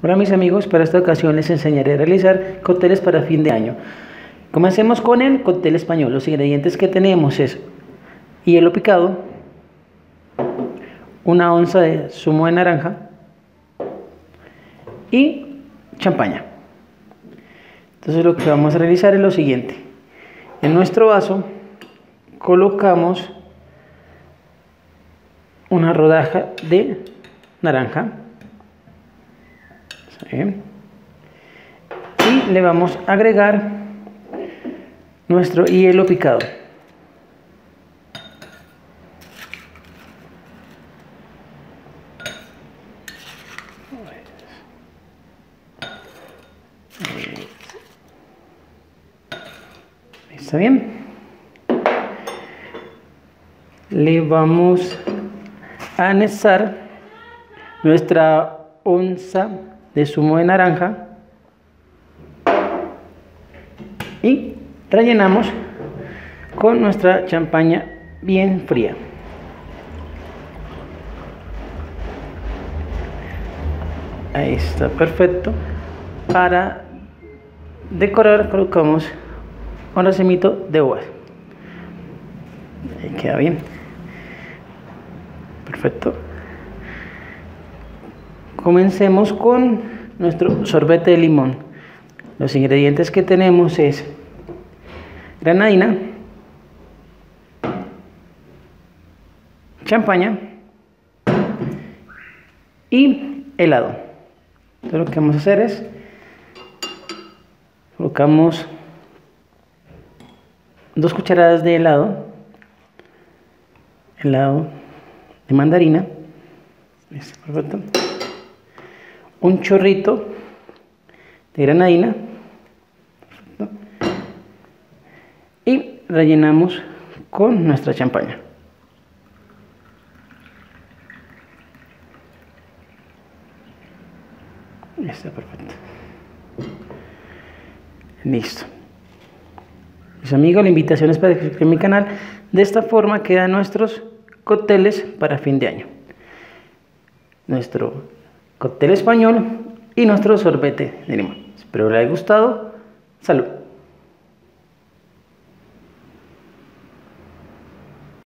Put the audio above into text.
Hola mis amigos, para esta ocasión les enseñaré a realizar cócteles para fin de año. Comencemos con el cóctel español. Los ingredientes que tenemos es hielo picado, una onza de zumo de naranja y champaña. Entonces lo que vamos a realizar es lo siguiente. En nuestro vaso colocamos una rodaja de naranja y le vamos a agregar nuestro hielo picado ¿Está bien? Le vamos a anexar nuestra onza de zumo de naranja y rellenamos con nuestra champaña bien fría. Ahí está perfecto. Para decorar colocamos un racimito de uvas. Ahí queda bien. Perfecto. Comencemos con nuestro sorbete de limón. Los ingredientes que tenemos es granadina, champaña y helado. Entonces lo que vamos a hacer es colocamos dos cucharadas de helado, helado de mandarina, perfecto un chorrito de granadina y rellenamos con nuestra champaña. Está perfecto. Listo. Mis amigos, la invitación es para que suscriban mi canal. De esta forma quedan nuestros cócteles para fin de año. Nuestro cóctel español y nuestro sorbete de limón. Espero les haya gustado. Salud.